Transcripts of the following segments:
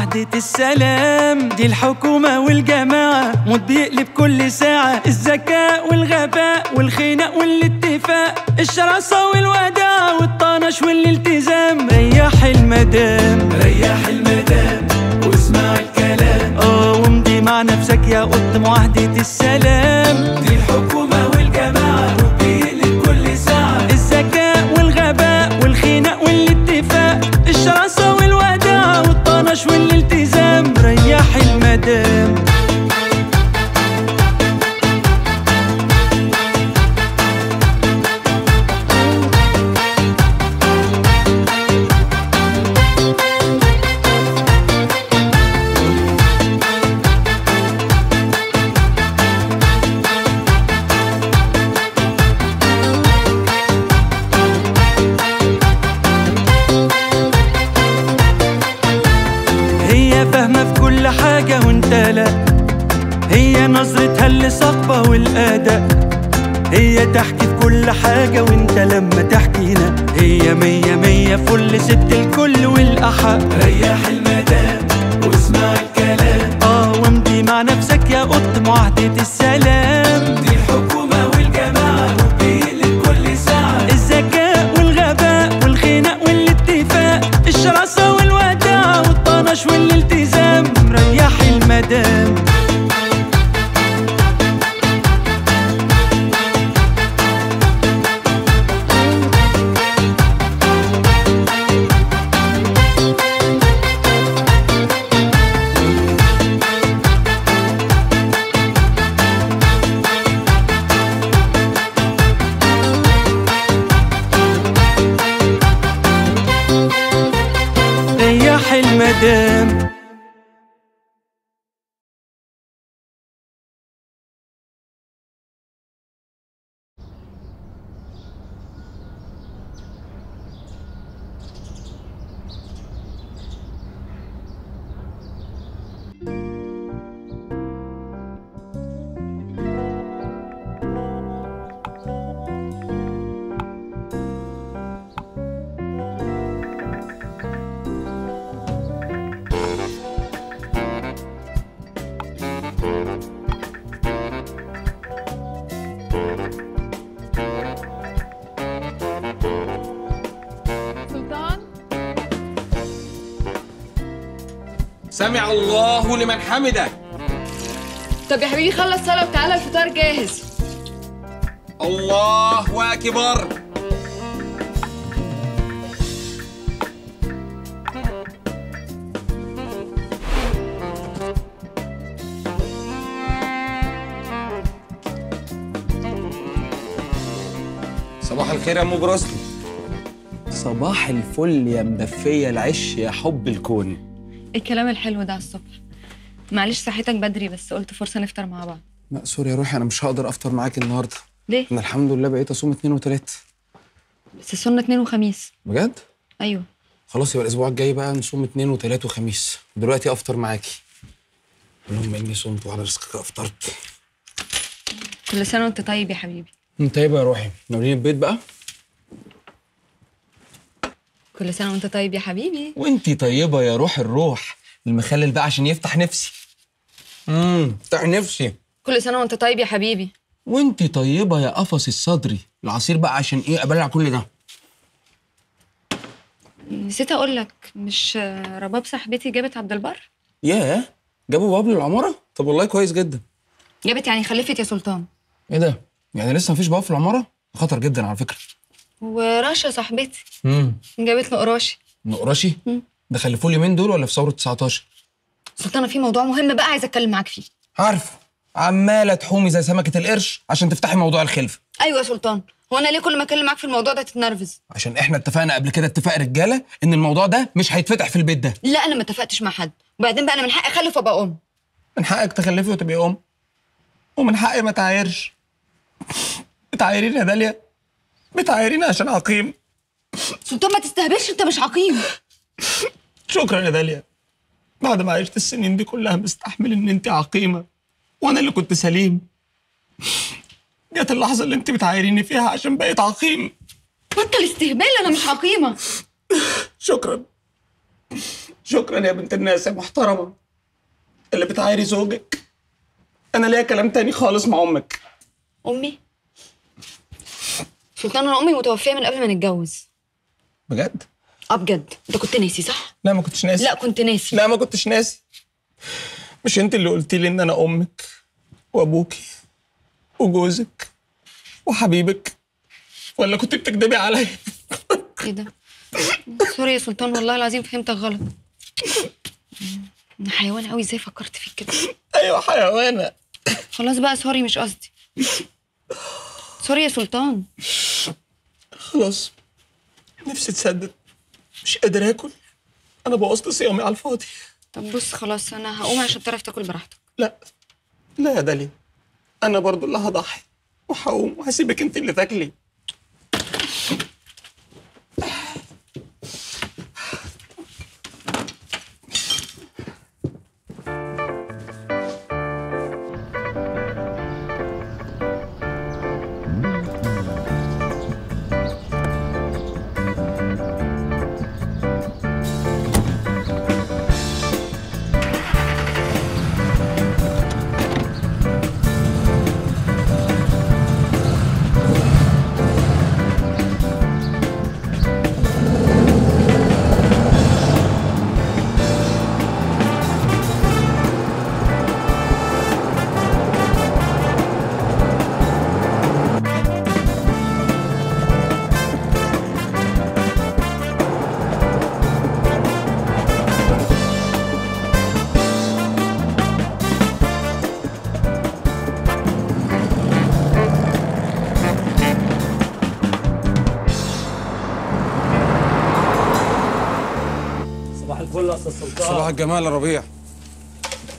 معاهدة السلام دي الحكومة والجماعة. موت بيقلب كل ساعة. الذكاء والغباء والخناق والاتفاق. الشراسة والوداع والطنش والالتزام. ريح المدام. سمع الله لمن حمده. طب يا حبيبي خلص صلاة وتعالى الفطار جاهز. الله أكبر. صباح الخير يا ام بروسلي صباح الفل يا مدفية العش يا حب الكون. الكلام الحلو ده على الصبح. معلش صحيتك بدري بس قلت فرصة نفطر مع بعض. لا سوري يا روحي أنا مش هقدر أفطر معاك النهارده. ليه؟ أنا الحمد لله بقيت أصوم اتنين وتلات بس السنة اتنين وخميس. بجد؟ أيوه. خلاص يبقى الأسبوع الجاي بقى نصوم اتنين وتلات وخميس. دلوقتي أفطر معاكي. اللهم إني صمت وعلى رزقك أفطرت. كل سنة وأنت طيب يا حبيبي. أنت طيبه يا روحي. ناولين البيت بقى. كل سنة وانت طيب يا حبيبي. وانتي طيبة يا روح الروح. المخلل بقى عشان يفتح نفسي. امم يفتح نفسي. كل سنة وانت طيب يا حبيبي. وانتي طيبة يا قفص الصدري العصير بقى عشان إيه؟ أبلع كل ده. نسيت أقول لك مش رباب صاحبتي جابت عبد البر؟ ياه جابوا بابل العمارة؟ طب والله كويس جدا. جابت يعني خلفت يا سلطان. إيه ده؟ يعني لسه مفيش باب في العمارة؟ خطر جدا على فكرة. ورشا صاحبتي. امم جابت له قراشي نقرشي ده خلفوه اليومين دول ولا في ثورة 19 سلطانة في موضوع مهم بقى عايزه أتكلم معاك فيه. عارف عمالة تحومي زي سمكة القرش عشان تفتحي موضوع الخلفة. أيوه يا سلطان. هو أنا ليه كل ما أتكلم معاك في الموضوع ده تتنرفز؟ عشان إحنا اتفقنا قبل كده اتفاق رجالة إن الموضوع ده مش هيتفتح في البيت ده. لا أنا ما اتفقتش مع حد. وبعدين بقى أنا من حقي أخلف وأبقى أم. من حقك تخلفي وتبقي أم. ومن حقي ما تعايرش. بتعايريني يا داليا. بتعايريني عشان عقيم. سلطان ما تستهبلش انت مش عقيم. شكرا يا داليا. بعد ما عشت السنين دي كلها مستحمل إن أنت عقيمة وأنا اللي كنت سليم. جت اللحظة اللي أنت بتعايريني فيها عشان بقيت عقيم. بطل استهبال أنا مش عقيمة. شكرا. شكرا يا بنت الناس يا محترمة. اللي بتعايري زوجك. أنا ليا كلام تاني خالص مع أمك. أمي؟ سلطان أنا أمي متوفية من قبل ما نتجوز. بجد؟ آه بجد. أنت كنت ناسي صح؟ لا ما كنتش ناسي. لا كنت ناسي. لا ما كنتش ناسي. مش انت اللي قلتي لي إن أنا أمك وأبوكي وجوزك وحبيبك؟ ولا كنت بتكدبي عليا؟ إيه ده؟ sorry يا سلطان والله العظيم فهمتك غلط. أنا حيوان قوي إزاي فكرت فيك كده؟ أيوه حيوانة. خلاص بقى sorry مش قصدي. sorry يا سلطان. خلاص نفسي تسدد مش قادر آكل. أنا بوظت صيامي على الفاضي. طب بص خلاص أنا هقوم عشان تعرف تاكل براحتك. لا لا يا داليا أنا برضو اللي هضحي. وهقوم وهسيبك أنت اللي تاكلي. صباح الجمال يا ربيع.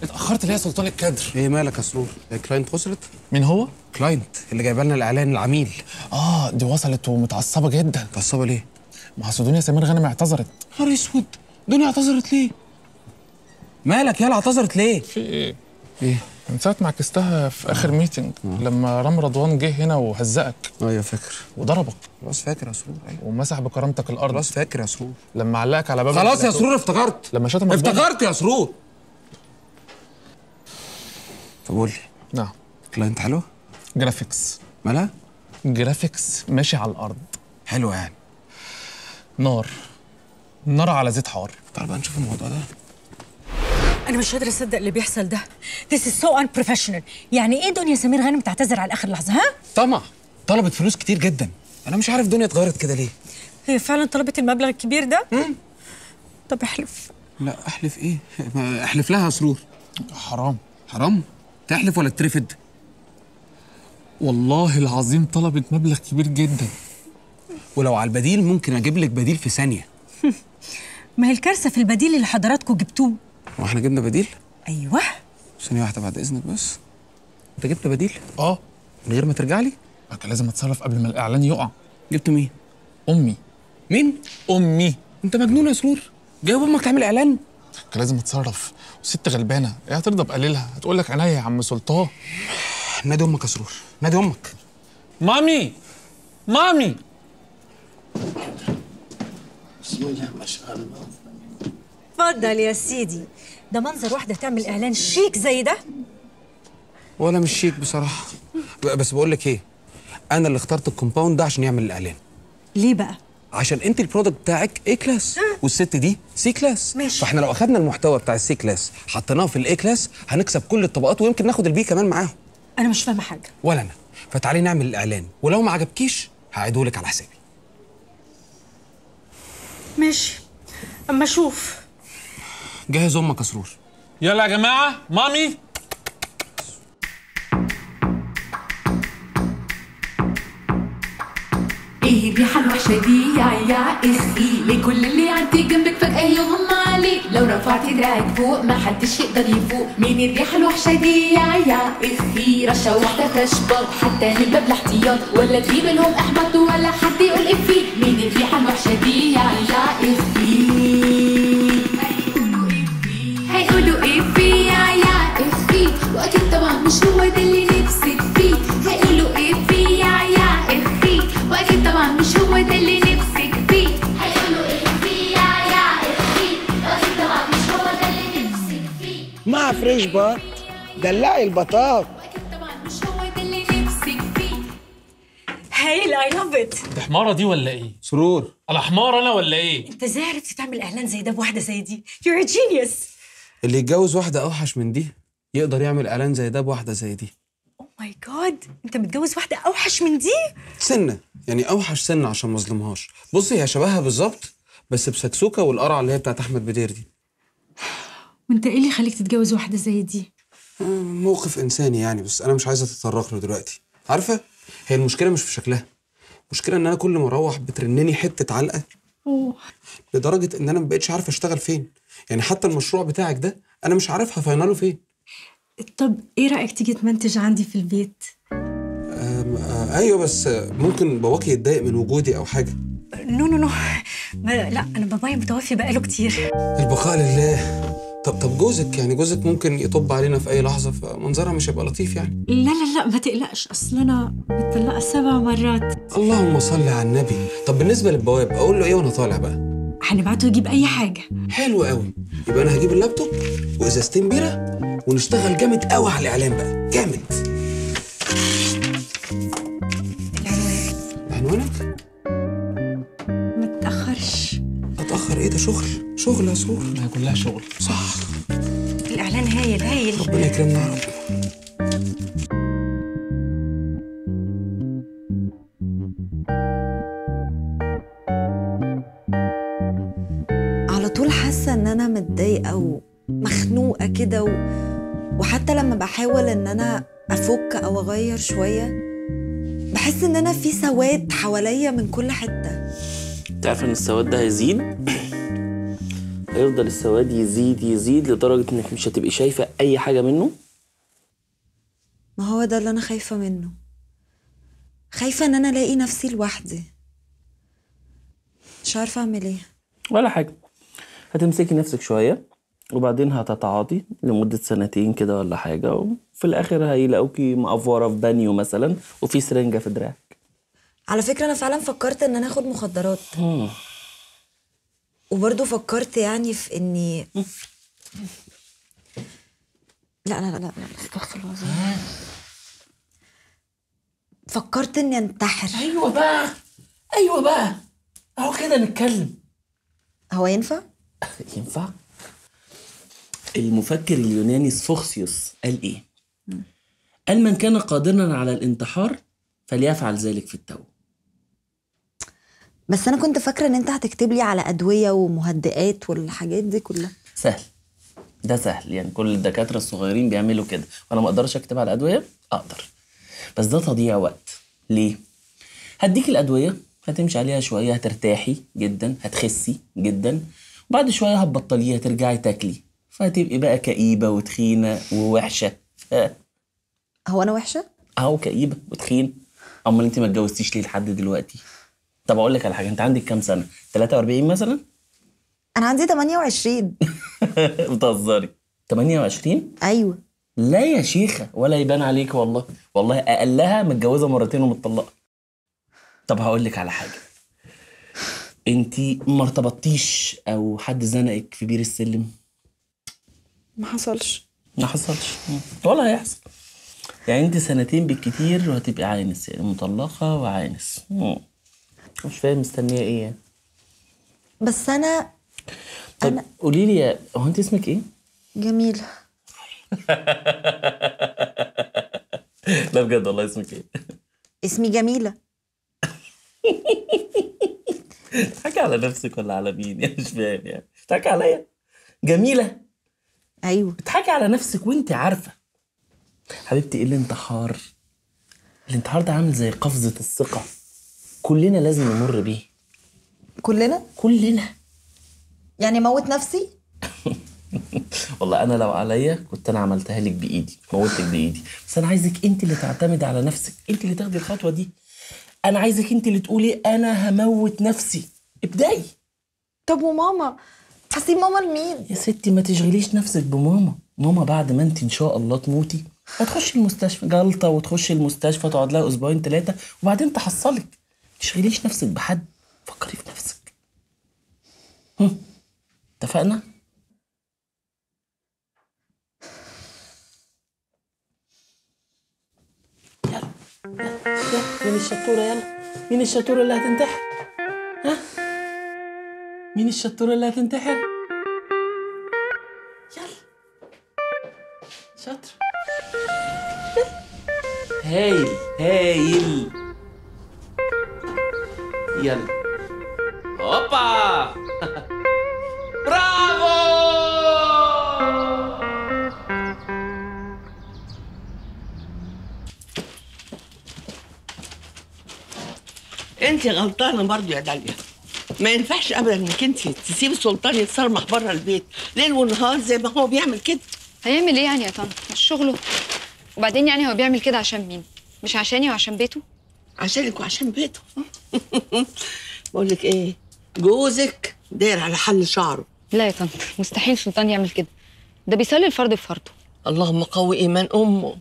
اتأخرت ليه يا سلطان الكدر؟ إيه مالك يا سرور؟ ال client وصلت مين هو؟ client اللي جايبه لنا الإعلان العميل. آه دي وصلت ومتعصبة جدا. متعصبة ليه؟ ما دنيا سمير غانم اعتذرت. نهار أسود دنيا اعتذرت ليه؟ مالك يالا اعتذرت ليه؟ في إيه؟ إيه؟ من ساعة ما عكستها في آخر meeting لما رام رضوان جه هنا وهزقك. أيوه فاكر. وضربك. خلاص فاكر يا سرور أيوه. ومسح بكرامتك الأرض. خلاص فاكر يا سرور. لما علقك على باب خلاص يا سرور افتكرت. لما شتمك. افتكرت يا سرور. طب قول لي. نعم. client حلوة graphics. مالها؟ graphics ماشي على الأرض. حلوة يعني. نار. نار على زيت حار. تعال بقى نشوف الموضوع ده. أنا مش قادرة أصدق اللي بيحصل ده. This is so unprofessional. يعني إيه دنيا سمير غانم تعتذر على آخر لحظة ها؟ طمع. طلبت فلوس كتير جدا. أنا مش عارف دنيا اتغيرت كده ليه. هي فعلا طلبت المبلغ الكبير ده؟ طب احلف. لا أحلف إيه؟ ما أحلف لها يا سرور. حرام. حرام؟ تحلف ولا ترفد؟ والله العظيم طلبت مبلغ كبير جدا. ولو على البديل ممكن أجيب لك بديل في ثانية. ما هي الكارثة في البديل اللي حضراتكم جبتوه. وإحنا جبنا بديل؟ أيوه. ثانية واحدة بعد إذنك بس. أنت جبت بديل؟ آه. من غير ما ترجع لي؟ كان لازم أتصرف قبل ما الإعلان يقع. جبت مين؟ أمي. مين؟ أمي. أنت مجنون يا سرور. جايب أمك تعمل إعلان. كان لازم أتصرف. وست غلبانة. إيه هترضى بقليلها. هتقول لك عينيا يا عم سلطان. نادي أمك يا سرور. نادي أمك. مامي. مامي. اتفضل يا سيدي. ده منظر واحدة تعمل إعلان شيك زي ده؟ ولا مش شيك بصراحة. بس بقول لك إيه؟ أنا اللي اخترت ال compound ده عشان يعمل الإعلان. ليه بقى؟ عشان أنت ال product بتاعك A class والست دي C class ماشي. فإحنا لو أخدنا المحتوى بتاع ال C class حطيناه في ال A class هنكسب كل الطبقات ويمكن ناخد ال B كمان معاهم. أنا مش فاهمة حاجة. ولا أنا. فتعالي نعمل الإعلان. ولو ما عجبكيش هعيده لك على حسابي. ماشي. أما أشوف. جهز أمك يا سرور يلا يا جماعة مامي. إيه الريحة الوحشة دي؟ يا يا أخي لكل اللي عندي جنبك فجأة يغمى عليه لو رفعت دراعك فوق ما حدش يقدر يفوق. مين الريحة الوحشة دي؟ يا يا أخي رشة واحدة تشبط حتى الباب الاحتياط ولا تجيب لهم احبط ولا حد يقول إيه فيه مين الريحة الوحشة دي؟ يا يا بيقولوا إيه في؟ يا أخي إيه وأكيد طبعا مش هو ده اللي نفسك فيه. هيقولوا إيه فيها يا أخي إيه وأكيد طبعا مش هو ده اللي نفسك فيه. هيقولوا إيه في؟ يا أخي إيه وأكيد طبعا مش هو ده اللي نفسك فيه. مع فريش بط دلعي البطاط. هايل اي لاف ات دي حمارة دي ولا إيه؟ سرور. أنا حمار أنا ولا إيه؟ أنت إزاي عرفت تعمل إعلان زي ده بواحدة زي دي؟ you're a genius اللي يتجوز واحدة أوحش من دي يقدر يعمل إعلان زي ده بواحدة زي دي. oh my god أنت متجوز واحدة أوحش من دي؟ سنة. يعني أوحش سنة عشان ما أظلمهاش. بصي هي شبهها بالظبط بس بسكسوكة والقرعة اللي هي بتاعت أحمد بدير دي. وأنت إيه اللي يخليك تتجوز واحدة زي دي؟ آه، موقف إنساني يعني بس أنا مش عايز اتطرق له دلوقتي. عارفة؟ هي المشكلة مش في شكلها. المشكلة إن أنا كل ما أروح بترنني حتة علقة لدرجة إن أنا ما بقتش عارف أشتغل فين. يعني حتى المشروع بتاعك ده أنا مش عارف هفاينله فين. طب إيه رأيك تيجي تمنتج عندي في البيت؟ آه أيوه بس ممكن باباكي يتضايق من وجودي أو حاجة. no no no. لا أنا بابايا متوفي بقاله كتير. البقاء لله. طب طب جوزك يعني جوزك ممكن يطب علينا في أي لحظة فمنظرها مش هيبقى لطيف يعني؟ لا لا لا ما تقلقش. أصل أنا متطلقه سبع مرات. اللهم صل على النبي. طب بالنسبة للبواب أقول له إيه وأنا طالع بقى؟ هنبعته يجيب أي حاجة. حلو قوي يبقى أنا هجيب اللابتوب وازازتين بيره ونشتغل جامد قوي على الإعلان بقى. جامد. عنوانك؟ إيه ده؟ شغل. شغل يا سرور. ما هي كلها شغل. صح. الإعلان هايل هايل. ربنا يكرمنا يا رب. على طول حاسة إن أنا متضايقة ومخنوقة كده و... وحتى لما بحاول إن أنا أفك أو أغير شوية بحس إن أنا في سواد حواليا من كل حتة. تعرف إن السواد ده هيزيد؟ هيفضل السواد يزيد يزيد لدرجة إنك مش هتبقي شايفة أي حاجة منه؟ ما هو ده اللي أنا خايفة منه. خايفة إن أنا ألاقي نفسي لوحدي. مش عارفة أعمل إيه. ولا حاجة. هتمسكي نفسك شوية وبعدين هتتعاطي لمدة سنتين كده ولا حاجة وفي الآخر هيلاقوكي مقفورة في بانيو مثلا وفي سرنجة في دراعك. على فكرة أنا فعلا فكرت إن أنا آخد مخدرات. وبرضه فكرت يعني في إني لا لا لا لا استغفر الله. فكرت إني أنتحر. أيوه بقى. أيوه بقى. أهو كده نتكلم. هو ينفع؟ ينفع. المفكر اليوناني سفوخسيوس قال إيه؟ قال من كان قادرا على الانتحار فليفعل ذلك في التو. بس أنا كنت فاكرة إن أنت هتكتب لي على أدوية ومهدئات والحاجات دي كلها. سهل. ده سهل. يعني كل الدكاترة الصغيرين بيعملوا كده. وأنا ما أقدرش أكتب على الادوية أقدر. بس ده تضييع وقت. ليه؟ هديك الأدوية. هتمشي عليها شوية. هترتاحي جدا. هتخسي جدا. وبعد شوية هتبطليها. ترجعي تاكلي. فهتبقي بقى كئيبة وتخينة ووحشة. ف- هو أنا وحشة؟ أهو كئيبة وتخين أمال أنت ما اتجوزتيش ليه لحد دلوقتي؟ طب أقول لك على حاجة أنت عندك كام سنة؟ 43 مثلا؟ أنا عندي 28 بتهزري. 28 أيوه. لا يا شيخة ولا يبان عليك والله. والله أقلها متجوزة مرتين ومتطلقة. طب هقول لك على حاجة. انتي ما ارتبطتيش أو حد زنقك في بير السلم؟ ما حصلش. ما حصلش. ولا هيحصل يعني أنت سنتين بالكتير وهتبقي عانس يعني مطلقة وعانس مم. مش فاهم مستنية إيه يعني. بس أنا طب قولي لي هو انت اسمك إيه؟ جميله لا بجد والله اسمك إيه؟ اسمي جميلة. بتضحكي على نفسك ولا على مين؟ يعني؟ مش فاهم يعني. بتضحكي عليا؟ جميلة. أيوه. بتضحكي على نفسك وانت عارفة. حبيبتي إيه الانتحار؟ الانتحار ده عامل زي قفزة الثقة. كلنا لازم نمر بيه. كلنا؟ كلنا. يعني موت نفسي؟ والله أنا لو عليا كنت أنا عملتها لك بإيدي موتك بإيدي. بس أنا عايزك أنت اللي تعتمدي على نفسك أنت اللي تاخدي الخطوة دي. أنا عايزك أنت اللي تقولي أنا هموت نفسي. ابدأي. طب وماما؟ هسيب ماما لمين؟ يا ستي ما تشغليش نفسك بماما. ماما بعد ما أنت إن شاء الله تموتي هتخشي المستشفى جلطة وتخشي المستشفى تقعد لها أسبوعين ثلاثة وبعدين تحصلك. تشغليش نفسك بحد فكري في نفسك. اتفقنا؟ يلا. يلا مين الشطورة؟ يلا. مين الشطورة اللي هتنتحر؟ ها؟ مين الشطورة اللي هتنتحر؟ يلا. شاطر. هايل هايل. يلا هوبا برافو انت غلطانة برضو يا داليا. ما ينفعش ابدا إنك انت تسيب السلطان يتصرمح بره البيت. ليل ونهار زي ما هو بيعمل كده. هيعمل إيه يعني يا طنط مش شغله. وبعدين يعني هو بيعمل كده عشان مين؟ مش عشاني وعشان بيته؟ عشانك وعشان بيته. بقول لك إيه جوزك داير على حل شعره. لا يا طنط مستحيل سلطان يعمل كده. ده بيصلي الفرض بفرضه اللهم قوي إيمان أمه.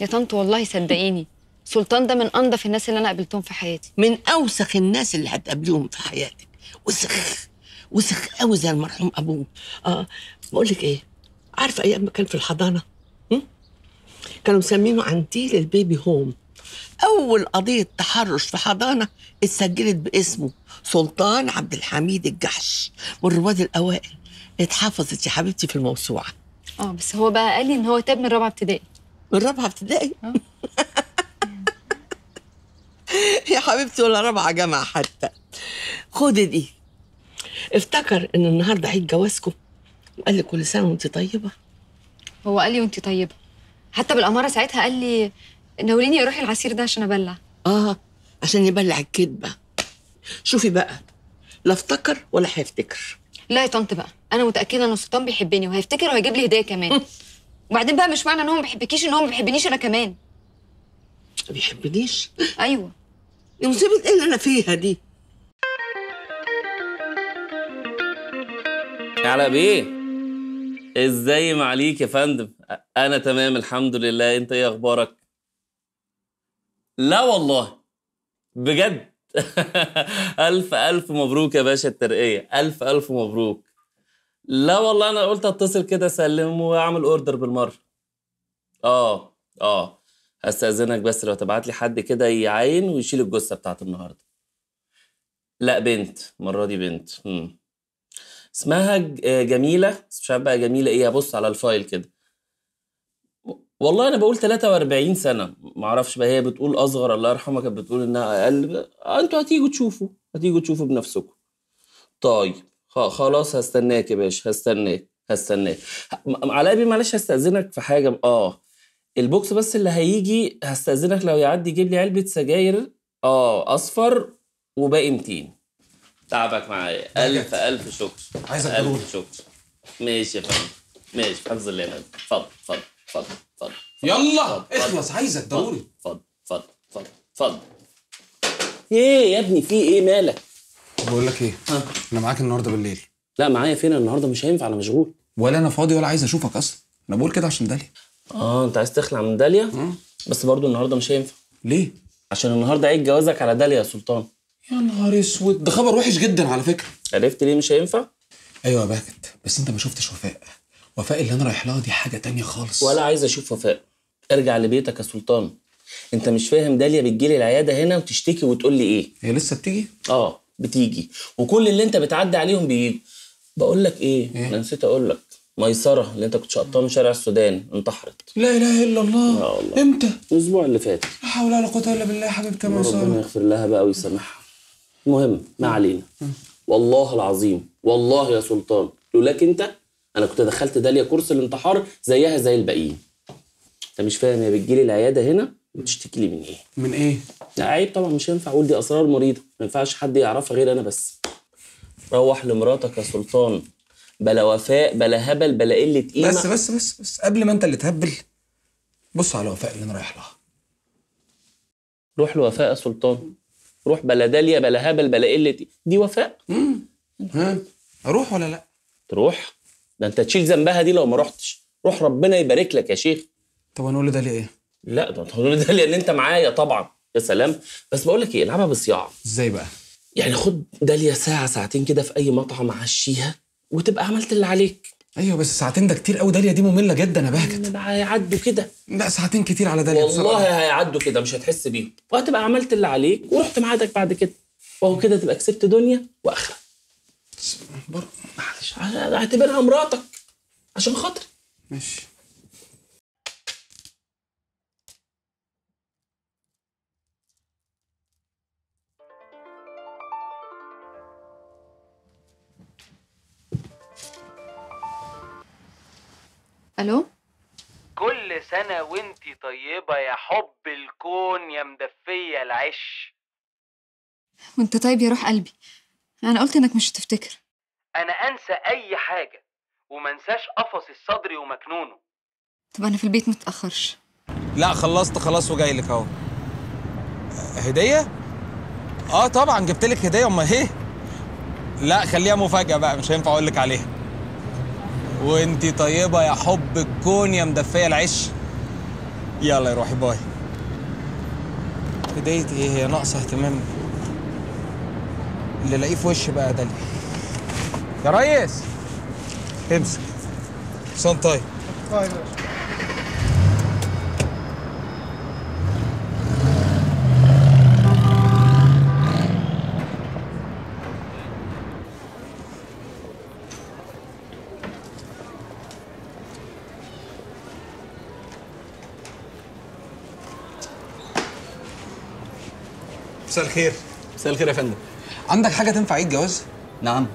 يا طنط والله صدقيني سلطان ده من انضف الناس اللي أنا قابلتهم في حياتي. من أوسخ الناس اللي هتقابليهم في حياتك. وسخ وسخ قوي زي المرحوم أبوه. آه بقول لك إيه عارفة أيام ما كان في الحضانة؟ هم؟ كانوا مسمينه عنتيل البيبي هوم. أول قضية تحرش في حضانة اتسجلت باسمه سلطان عبد الحميد الجحش من رواد الأوائل. اتحفظت يا حبيبتي في الموسوعة. آه بس هو بقى قال لي إن هو تاب من رابعة ابتدائي. من رابعة ابتدائي؟ يا حبيبتي ولا رابعة جامعه حتى. خدي دي. افتكر إن النهارده عيد جوازكم. وقال لي كل سنة وانت طيبة. هو قال لي وانت طيبة. حتى بالأمارة ساعتها قال لي ناوليني أروح العصير ده عشان ابلع. آه عشان يبلع الكدبه شوفي بقى لا افتكر ولا هيفتكر. لا يا طنط بقى أنا متأكدة إن سلطان بيحبني وهيفتكر وهيجيب لي هدية كمان. وبعدين بقى مش معنى إن هو ما بيحبكيش إن هو ما بيحبنيش أنا كمان. ما بيحبنيش؟ أيوه. دي مصيبة إيه اللي أنا فيها دي؟ على بيه؟ إزاي معليك يا فندم؟ أنا تمام الحمد لله. أنت إيه أخبارك؟ لا والله. بجد. ألف ألف مبروك يا باشا الترقية. ألف ألف مبروك. لا والله أنا قلت أتصل كده أسلم وأعمل order بالمرة. آه آه. هستأذنك بس لو تبعت لي حد كده يعاين ويشيل الجثة بتاعت النهارده. لا بنت. المرة دي بنت. مم. اسمها جميلة. مش عارف بقى جميلة إيه. ابص على ال file كده. والله أنا بقول 43 سنة. ما أعرفش بقى هي بتقول أصغر الله يرحمها كانت بتقول إنها أقل. أنتوا هتيجوا تشوفوا هتيجوا تشوفوا بنفسكم. طيب خلاص هستناك يا باشا هستناك هستناك. علاء بيه معلش هستأذنك في حاجة. آه البوكس بس اللي هيجي هستأذنك لو يعدي يجيب لي علبة سجاير آه أصفر وباقي 200 تعبك معايا. ألف ألف شكر. عايزك. ألف شكر. ماشي يا فندم. ماشي حفظ الله يا فندم. اتفضل اتفضل اتفضل اتفضل. يلا اخلص عايزك ضروري. اتفضل اتفضل اتفضل اتفضل. إيه يا ابني في إيه مالك؟ بقول لك إيه؟ أنا معاك النهارده بالليل. لا معايا فين النهارده؟ مش هينفع أنا مشغول. ولا أنا فاضي ولا عايز اشوفك أصلا. أنا بقول كده عشان داليا. آه انت عايز تخلع من داليا؟ بس برضو النهارده مش هينفع. ليه؟ عشان النهارده عيد جوازك على داليا يا سلطان. يا نهار اسود. ده خبر وحش جدا على فكرة. عرفت ليه مش هينفع؟ أيوه يا باكت بس انت ما شفتش وفاء. وفاء اللي أنا رايح لها دي حاجة تانية خالص. ولا عايز أشوف وفاء. ارجع لبيتك يا سلطان. انت مش فاهم داليا بتجيلي العيادة هنا وتشتكي وتقول لي إيه. هي لسه بتيجي؟ آه بتيجي. وكل اللي انت بتعدي عليهم بيجوا. بقول لك إيه, إيه؟ أنا نسيت أقول لك. ميسرة اللي انت كنت شقطها من شارع السودان انتحرت. لا إله إلا الله. آه والله. إمتى؟ الأسبوع اللي فات. لا حول ولا قوة إلا بالله يا حبيبتي يا ربنا ميسرة. يغفر لها بقى ويسامحها. المهم ما علينا. والله العظيم والله يا سلطان. لولاك انت أنا كنت دخلت داليا كورس الانتحار زيها زي الباقيين. انت مش فاهم هي بتجيلي العياده هنا وتشتكي لي من إيه؟ من إيه؟ لا عيب طبعا مش هينفع أقول دي اسرار مريضة. ما ينفعش حد يعرفها غير أنا بس. روح لمراتك يا سلطان. بلا وفاء بلا هبل بلا قلة قيمة. بس بس بس بس قبل ما انت اللي تهبل بص على وفاء اللي أنا رايح لها. روح لوفاء يا سلطان. روح بلا داليا بلا هبل بلا قلة دي وفاء؟ ها؟ أروح ولا لا؟ تروح؟ ده انت تشيل ذنبها دي لو ما رحتش روح ربنا يبارك لك يا شيخ. طب أنا أقول لداليا إيه لا ده تقول ده لأن انت معايا طبعا. يا سلام. بس بقول لك إيه العبها بصياعه إزاي بقى؟ يعني خد داليا ساعة ساعتين كده في أي مطعم عشيها وتبقى عملت اللي عليك. أيوه بس ساعتين ده كتير قوي داليا دي مملة جدا يا بهجت. ده هيعدوا كده. لا ساعتين كتير على داليا بصراحة. والله هيعدوا كده مش هتحس بيهم. وهتبقى عملت اللي عليك ورحت ميعادك بعد كده. وهو كده تبقى كسبت دنيا وأخرة. معلش اعتبرها مراتك عشان خاطري. ماشي. ألو؟ كل سنة وانتي طيبة يا حب الكون يا مدفية العش. وانت طيب يا روح قلبي. أنا قلت إنك مش هتفتكر. أنا أنسى أي حاجة ومنساش قفص الصدر ومكنونه. طب أنا في البيت متاخرش لا خلصت خلاص وجاي لك أهو. هدية؟ آه طبعا جبت لك هدية. أمال إيه؟ لا خليها مفاجأة بقى مش هينفع أقول لك عليها. وانتي طيبة يا حب الكون يا مدفية العش. يلا يا روحي باي. هديه إيه؟ هي ناقصة اهتمام. اللي الاقيه في وشي بقى ده يا ريس! امسك. صن طيب. مساء الخير. مساء الخير يا فندم. عندك حاجة تنفع عيد جواز؟ نعم.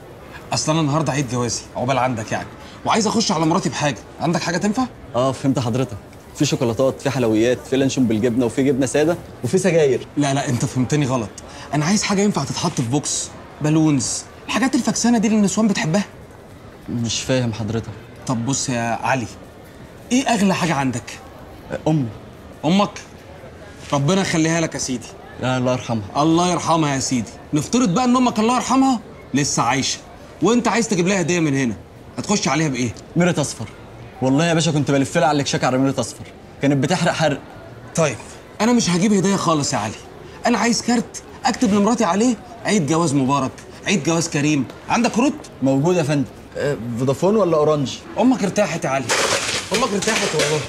أصل أنا النهارده عيد جوازي عقبال عندك يعني. وعايز أخش على مراتي بحاجة. عندك حاجة تنفع؟ آه فهمت حضرتك. في شوكولاتات في حلويات في لانشون بالجبنة وفي جبنة سادة وفي سجاير. لا لا أنت فهمتني غلط. أنا عايز حاجة ينفع تتحط في box balloons الحاجات الفكسانة دي اللي النسوان بتحبها؟ مش فاهم حضرتك. طب بص يا علي إيه أغلى حاجة عندك؟ امي أمك. ربنا يخليها لك يا سيدي. لا الله يرحمها. الله يرحمها يا سيدي. نفترض بقى إن أمك الله يرحمها لسه عايشة. وأنت عايز تجيب لها هدية من هنا هتخش عليها بإيه؟ ميرت أصفر. والله يا باشا كنت بلف لها على الأكشاك على ميرت أصفر. كانت بتحرق حرق. طيب أنا مش هجيب هدية خالص يا علي. أنا عايز card أكتب لمراتي عليه عيد جواز مبارك عيد جواز كريم. عندك كروت موجود يا فندم. آه، فودافون ولا اورنج أمك ارتاحت يا علي. أمك ارتاحت والله.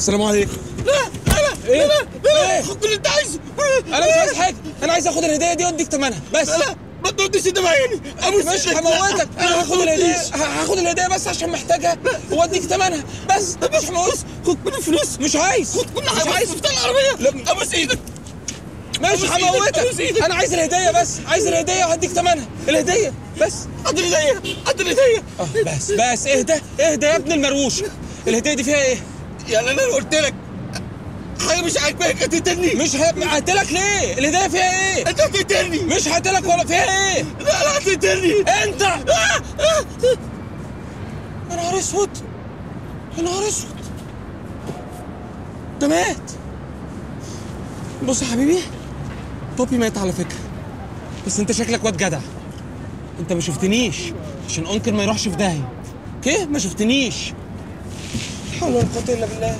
السلام عليكم. لا لا إيه؟ لا لا خد كل اللي انت عايزه. أنا مش عايز حاجة. أنا عايز آخد الهدية دي وأديك ثمنها بس. لا ما توديش انت معايا ابوس مش هموتك أنا هاخد الهدية هاخد الهدية بس عشان محتاجها وأديك ثمنها بس. مش هموت خد كل الفلوس مش عايز. خد كل حاجة. مش عايز بتاع العربية. ابوس إيدك مش هموتك. أنا عايز الهدية بس. عايز الهدية وهديك ثمنها الهدية بس. هات الهدية. هات الهدية. بس بس. اهدى. اهدى يا ابن المرووش الهدية دي فيها إيه؟ يعني أنا قلت لك حاجة مش عاجباك هتقتلني. مش هقتلك ليه؟ الهدايه فيها إيه؟ أنت هتقتلني. مش هقتلك ولا فيها إيه؟ لا لا هتقتلني. أنت! يا نهار أسود. يا نهار أسود. ده مات. بص يا حبيبي بوبي مات على فكرة. بس أنت شكلك واد جدع. أنت ما شفتنيش عشان uncle ما يروحش في داهية. okay؟ ما شفتنيش. حول ولا قوه الا بالله.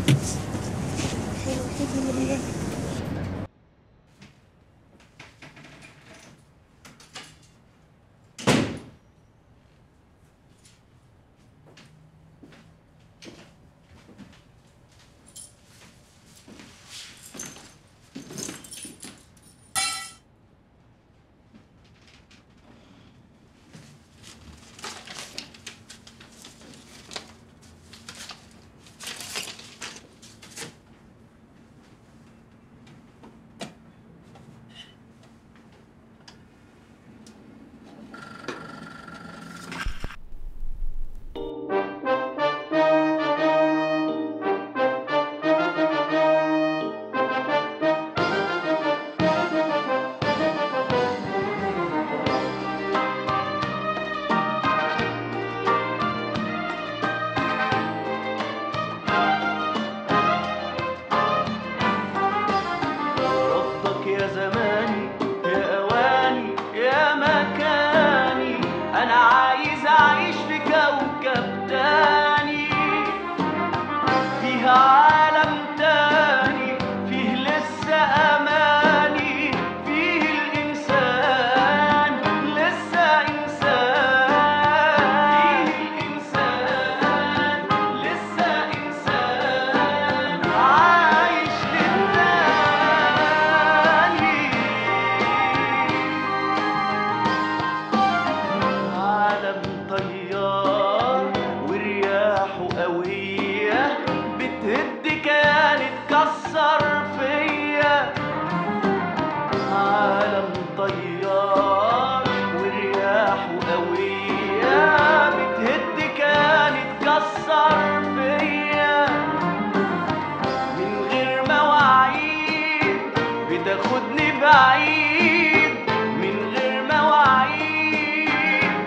بعيد من غير مواعيد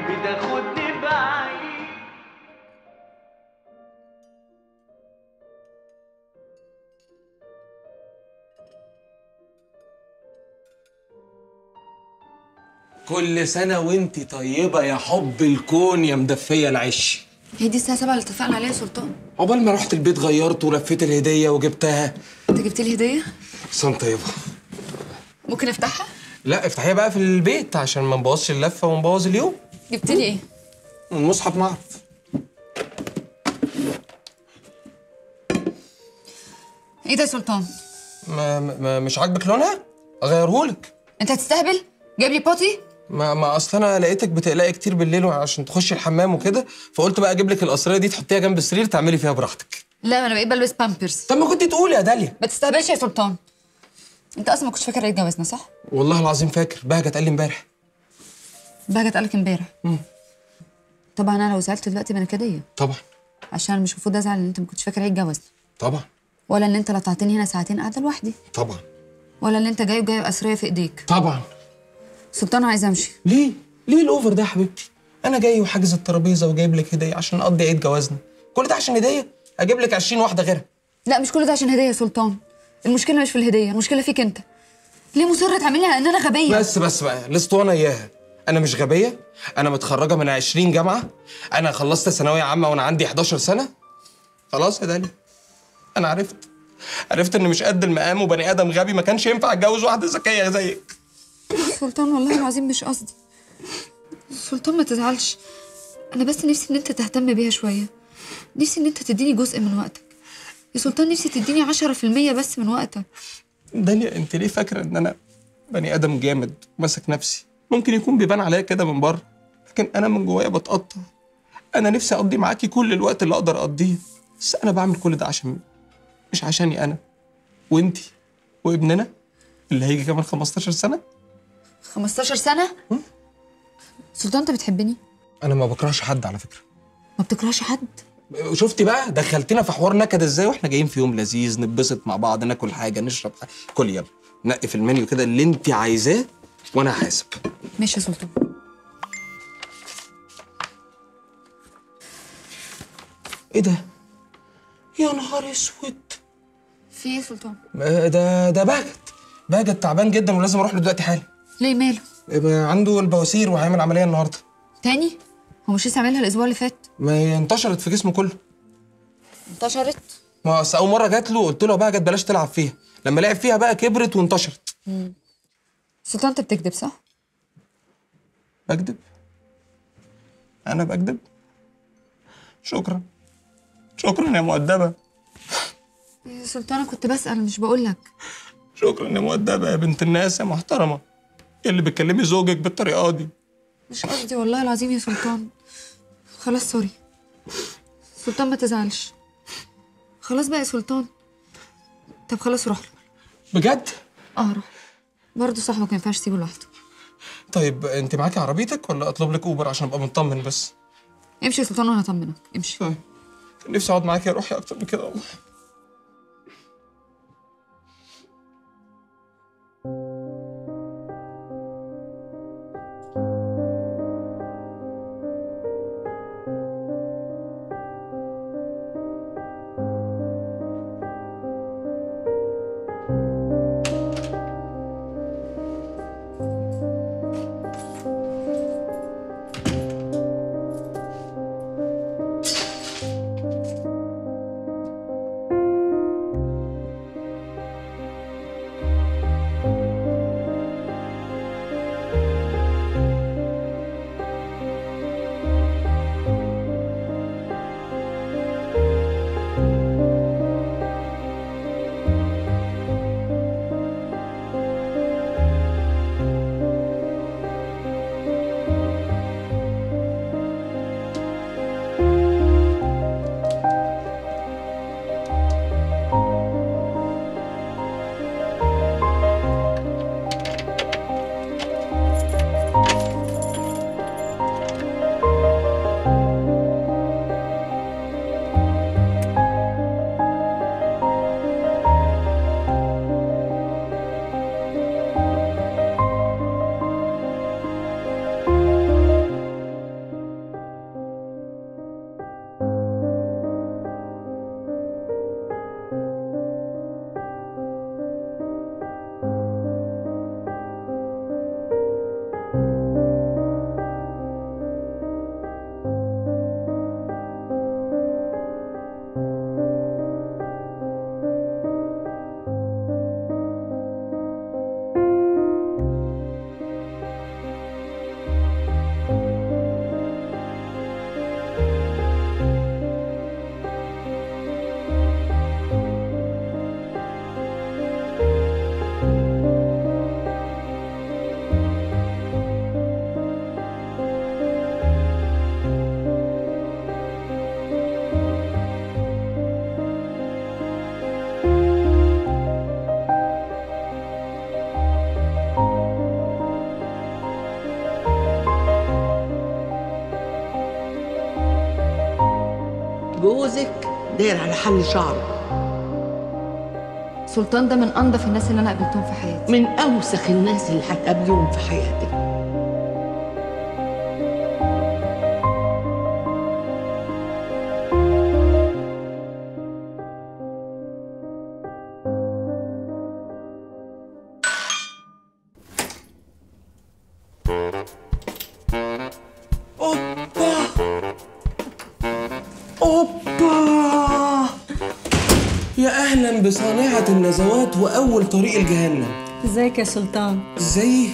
بتاخدني بعيد. كل سنة وانت طيبة يا حب الكون يا مدفية العش. هي دي الساعة 7 اللي اتفقنا عليها يا سلطان. عقبال ما رحت البيت غيرت ولفيت الهدية وجبتها. انت جبت لي هدية؟ سنة طيبة ممكن افتحها؟ لا افتحيها بقى في البيت عشان ما نبوظش اللفة ونبوظ اليوم. جبت لي إيه؟ المصحف معرف إيه ده يا سلطان؟ ما, ما مش عاجبك لونها؟ اغيرهولك. انت هتستهبل؟ جايب لي بوتي؟ ما ما اصل أنا لقيتك بتقلقي كتير بالليل عشان تخشي الحمام وكده فقلت بقى أجيب لك القصرية دي تحطيها جنب السرير تعملي فيها براحتك. لا أنا بقيت بلبس بامبرز. طب ما كنت تقولي يا داليا. ما تستهبلش يا سلطان. انت أصلا ما كنتش فاكر عيد جوازنا صح؟ والله العظيم فاكر. بهجت قال لي امبارح. بهجت قالك امبارح؟ طبعا أنا لو زعلت دلوقتي بنكديه طبعا. عشان مش المفروض أزعل إن أنت ما كنتش فاكر عيد جوازنا. طبعا. ولا إن أنت لطعتني هنا ساعتين قاعدة لوحدي. طبعا. ولا إن أنت جايب جايب اسريه في إيديك. طبعا. سلطان عايز أمشي. ليه؟ ليه الأوفر ده يا حبيبتي؟ أنا جاي وحاجز الترابيزة وجايب لك هدية عشان نقضي عيد جوازنا. كل ده عشان هدية؟ أجيب لك 20 واحدة غيرها. لا مش كل ده عشان هدية يا سلطان. المشكلة مش في الهدية المشكلة فيك أنت. ليه مصر تعملي إن أنا غبية. بس بس بقى الاسطوانه اياها أنا مش غبية؟ أنا متخرجة من 20 جامعة؟ أنا خلصت ثانوية عامة وأنا عندي 11 سنة؟ خلاص يا داليا أنا عرفت. عرفت إن مش قد المقام وبني آدم غبي ما كانش ينفع أتجوز واحدة ذكية زيك. سلطان والله العظيم مش قصدي. سلطان ما تزعلش. أنا بس نفسي إن أنت تهتم بيها شوية. نفسي إن أنت تديني جزء من وقتك. يا سلطان نفسي تديني عشرة في المية بس من وقتك. داليا انت ليه فاكرة إن أنا بني آدم جامد ماسك نفسي؟ ممكن يكون بيبان عليا كده من بره لكن أنا من جوايا بتقطع. أنا نفسي أقضي معاكي كل الوقت اللي أقدر أقضيه بس أنا بعمل كل ده عشان مش عشاني أنا. وانتي وابننا اللي هيجي كمان 15 سنة؟ 15 سنة؟ سلطان أنت بتحبني؟ أنا ما بكرهش حد على فكرة. ما بتكرهش حد؟ شفتي بقى؟ دخلتينا في حوار نكد إزاي وإحنا جايين في يوم لذيذ نتبسط مع بعض ناكل حاجة نشرب حاجة. كل يلا نقي في المنيو كده اللي انت عايزاه وأنا هحاسب. ماشي يا سلطان. إيه ده؟ يا نهار اسود. في إيه يا سلطان؟ آه، ده ده بهجت بهجت تعبان جدا ولازم أروح له دلوقتي حالا. ليه ماله؟ عنده البواسير وهيعمل عملية النهارده. تاني؟ هو مش لسه عاملها الأسبوع اللي فات؟ ما هي انتشرت في جسمه كله. انتشرت؟ ما أصل أول مرة جات له قلت له بهجت بلاش تلعب فيها. لما لعب فيها بقى كبرت وانتشرت. مم. سلطان انت بتكذب صح؟ بكذب. أنا بكذب. شكرا. شكرا يا مؤدبة. يا سلطان أنا كنت بسأل مش بقول لك. شكرا يا مؤدبة يا بنت الناس يا محترمة. إيه اللي بتكلمي زوجك بالطريقة دي. مش قصدي والله العظيم يا سلطان. خلاص سوري. سلطان ما تزعلش. خلاص بقى يا سلطان. طب خلاص روح له. بجد؟ آه روح. برضه صاحبك ما ينفعش تسيبه لوحده. طيب انت معاكي عربيتك ولا اطلب لك اوبر عشان ابقى مطمن بس؟ امشي يا سلطان وأنا هطمنك. امشي. طيب. نفسي اقعد معاكي يا روحي أكتر من كده والله. داير على حل شعره. سلطان ده من أنضف الناس اللي أنا قابلتهم في حياتي. من أوسخ الناس اللي هتقابليهم في حياتك. طريق جهنم. ازيك يا سلطان؟ إزاي؟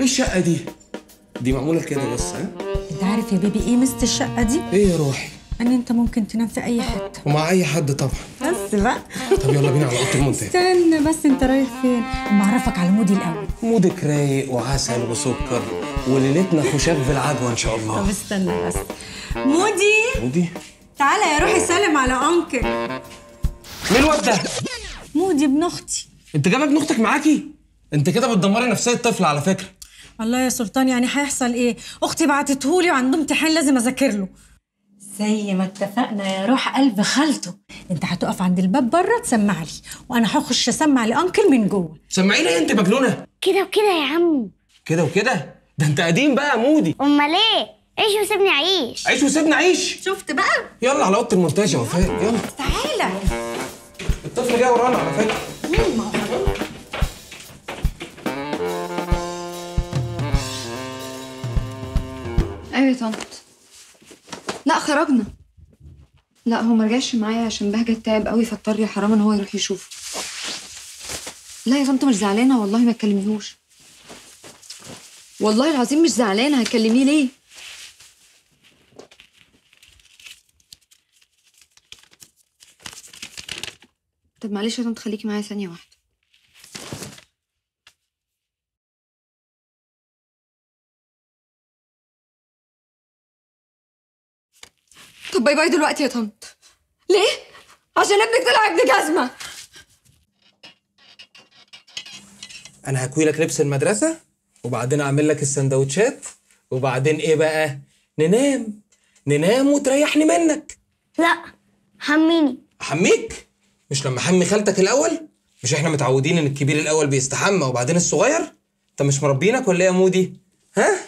إيه الشقة دي؟ دي معمولة كده بس ها؟ انت عارف يا baby إيه مست الشقة دي؟ إيه يا روحي؟ ان انت ممكن تنام في اي حتة. ومع اي حد طبعا. بس بقى. طب يلا بينا على أوضة المنتهى. استنى بس انت رايح فين؟ اما اعرفك على مودي الأول. مودك رايق وعسل وسكر وليلتنا خشاف بالعجوه إن شاء الله استنى بس. مودي؟ مودي؟ تعالى يا روحي سلم على أنكل. مين الواد ده؟ مودي ابن أختي. انت جابك ابن أختك معاكي؟ انت كده بتدمري نفسية الطفل على فكرة. والله يا سلطان يعني هيحصل إيه؟ أختي بعتتهولي وعنده امتحان لازم أذاكر له. زي ما اتفقنا يا روح قلب خالته. أنت هتقف عند الباب بره تسمع لي وأنا هخش أسمع لأنكل من جوه. سمعينا إيه أنت مجنونة. كده وكده يا عمو. كده وكده؟ ده أنت قديم بقى يا مودي. أمال إيه؟ عيش وسيبني عيش عيش وسيبنا عيش شفت بقى؟ يلا على أوضة المونتاج يا وفاء يلا. تعالى. الطفل جاي ورانا على فكرة. أيوه يا طنط. لا خرجنا. لا هو ما رجعش معايا عشان بهجت تعب قوي فاضطر يا حرام إن هو يروح يشوفه. لا يا طنط مش زعلانة؟ والله ما تكلميهوش. والله العظيم مش زعلانة. هتكلميه ليه؟ طب معلش يا طنط خليكي معايا ثانية واحدة. طب باي باي دلوقتي يا طنط. ليه؟ عشان ابنك طلع ابن جزمة. أنا هكوي لك لبس المدرسة وبعدين أعمل لك السندوتشات وبعدين إيه بقى؟ ننام. ننام وتريحني منك. لا حميني. أحميك؟ مش لما احمي خالتك الأول؟ مش إحنا متعودين إن الكبير الأول بيستحمى وبعدين الصغير؟ أنت مش مربينك ولا إيه يا مودي؟ ها؟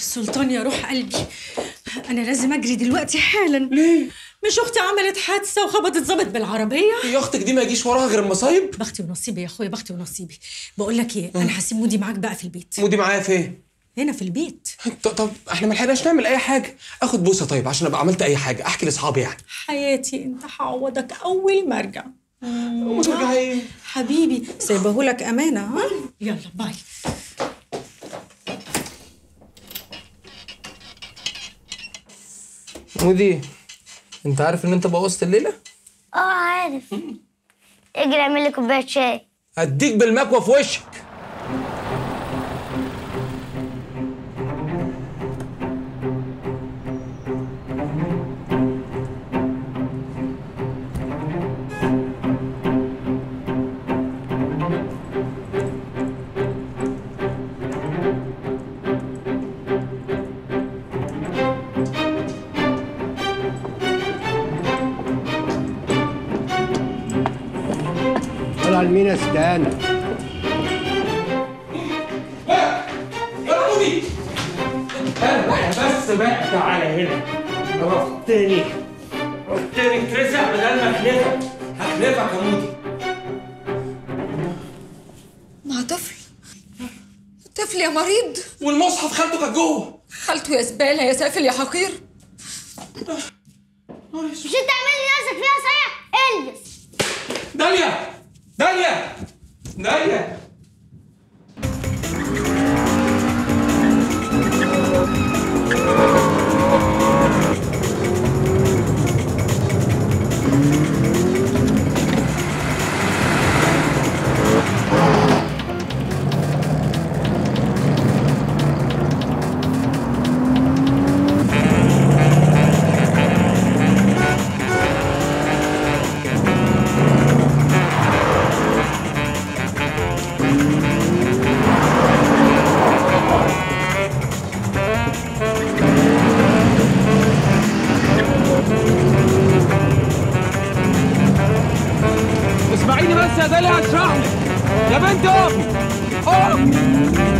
سلطان يا روح قلبي أنا لازم أجري دلوقتي حالا. ليه؟ مش أختي عملت حادثة وخبطت ظابط بالعربية؟ يا أختك دي ما يجيش وراها غير المصايب؟ بختي ونصيبي يا أخويا بختي ونصيبي. بقول لك إيه أنا هسيب مودي معاك بقى في البيت. مودي معايا فين؟ هنا في البيت. ط- طب إحنا ما لحقناش نعمل أي حاجة. آخد بوسة طيب عشان أبقى عملت أي حاجة. أحكي لأصحابي يعني. حياتي أنت هعوضك أول ما ارجع إيه حبيبي سايبهولك أمانة ها؟ يلا bye. مودي أنت عارف إن أنت بوظت الليلة؟ آه عارف. اجري أعمل لي كوباية شاي. هديك بالمكوى في وشك. ستان يا مودي بس بقى تعالى هنا. رفتني رفتني ترزع بدل ما أخلفك. هخلفك يا مودي. مع طفل. طفل يا مريض. والمصحف خالته كانت جوه. خالته يا زباله يا سافل يا حقير. مش انت عامل لي نفسك فيها صحيح؟ البس. داليا. Дарья! Дарья! ده اللي يا بنت اقفي اقفي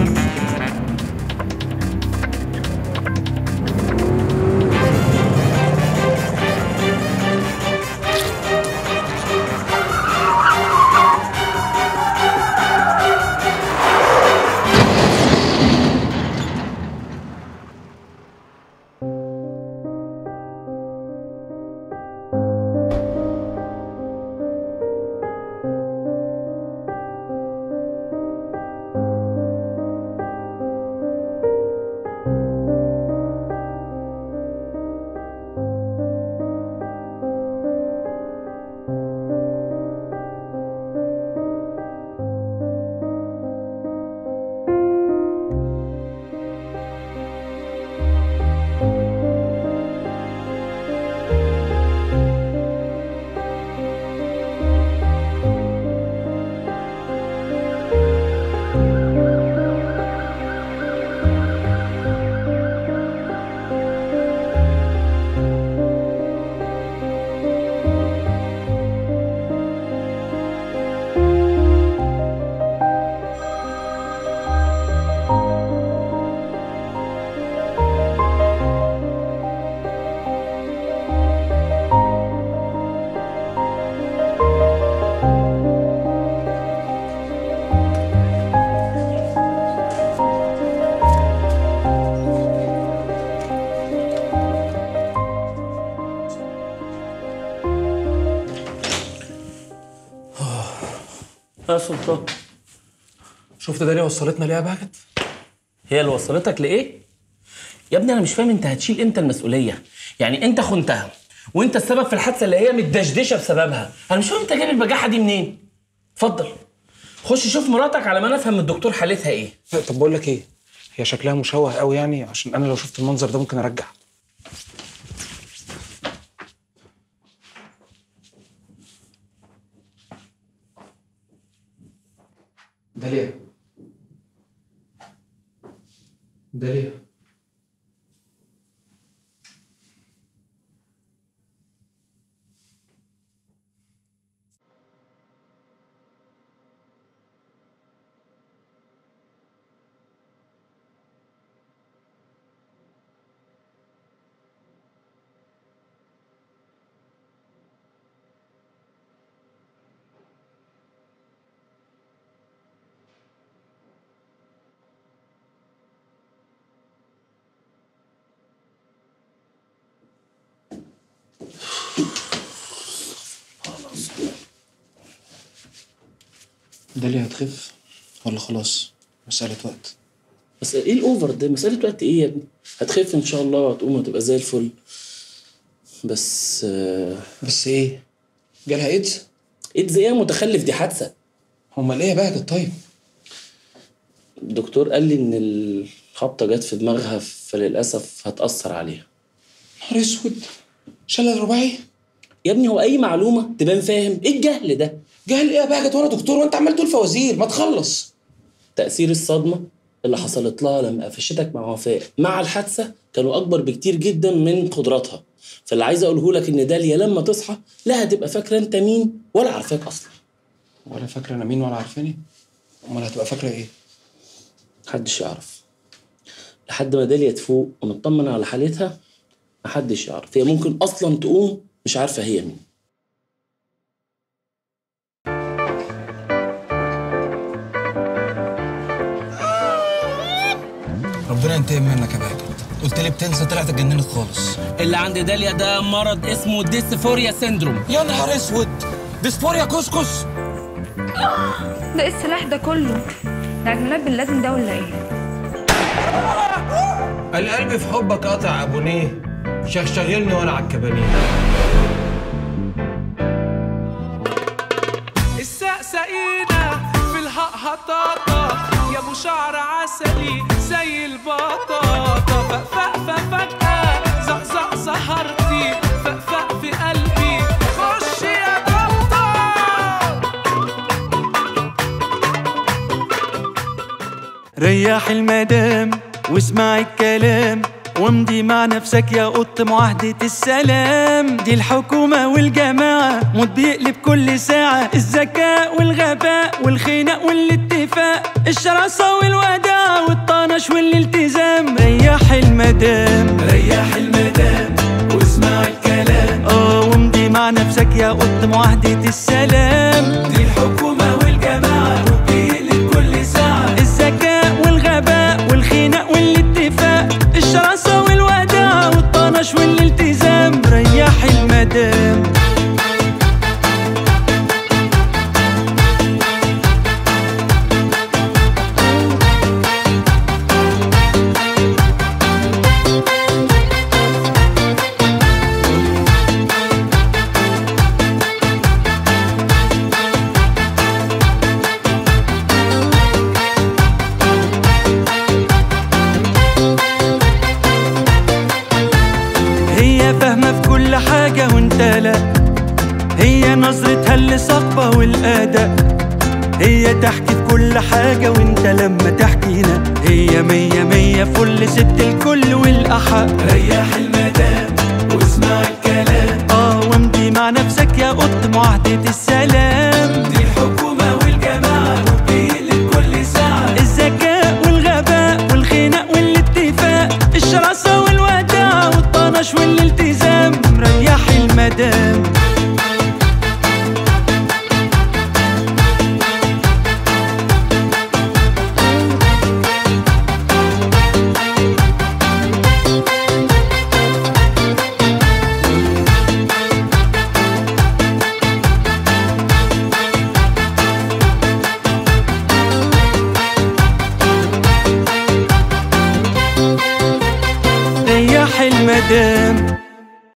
يا سلطان. شفت داليا وصلتنا ليه يا بهجت؟ هي اللي وصلتك لإيه؟ يا ابني أنا مش فاهم أنت هتشيل إمتى المسؤولية؟ يعني أنت خنتها وأنت السبب في الحادثة اللي هي متدشدشة بسببها. أنا مش فاهم أنت جايب البجاحة دي منين. اتفضل. خش شوف مراتك على ما أنا افهم من الدكتور حالتها إيه. طب بقول لك إيه؟ هي شكلها مشوه قوي يعني عشان أنا لو شفت المنظر ده ممكن أرجع. داليا داليا داليا هتخف؟ ولا خلاص مسألة وقت؟ بس إيه الاوفر ده؟ مسألة وقت إيه يا ابني؟ هتخف إن شاء الله وهتقوم وتبقى زي الفل. بس بس إيه؟ جالها إيدز؟ إيدز إيه يا متخلف؟ دي حادثة. أمال إيه يا بهجت طيب. الدكتور قال لي إن الخبطة جت في دماغها فللأسف هتأثر عليها. نهار أسود. شلل رباعي؟ يا ابني هو أي معلومة تبان فاهم؟ إيه الجهل ده؟ جهل إيه يا بهجت وأنا دكتور وأنت عمال تقول فوازير ما تخلص. تأثير الصدمة اللي حصلت لها لما قفشتك مع وفاء مع الحادثة كانوا أكبر بكتير جدا من قدراتها. فاللي عايز أقوله لك إن داليا لما تصحى لا هتبقى فاكرة أنت مين ولا عارفاك أصلا. ولا فاكرة أنا مين ولا عارفاني؟ أمال هتبقى فاكرة إيه؟ محدش يعرف. لحد ما داليا تفوق ونطمن على حالتها محدش يعرف. هي ممكن أصلا تقوم مش عارفة هي مين. ربنا ينتقم منك يا باجت قلت لي بتنسى طلعت اتجننت خالص. اللي عند داليا ده مرض اسمه dysphoria syndrome يا نهار اسود! dysphoria كسكس ده إيه السلاح ده كله؟ ده بن لادن ده ولا إيه؟ القلب في حبك قطع ابونيه شغلني وأنا على الكبانيه يا ابو شعر عسلي زي البطاطا. فقفق ففجأة زقزق سهرتي فقفق في قلبي. خش يا طبطة ريح المدام واسمع الكلام. وامضي مع نفسك يا قط معاهدة السلام. دي الحكومة والجماعة موت بيقلب كل ساعة. الذكاء والغباء والخناق والاتفاق. الشراسة والوداع والطنش والالتزام. ريح المدام ريح المدام واسمع الكلام. آه وامضي مع نفسك يا قط معاهدة السلام. المدام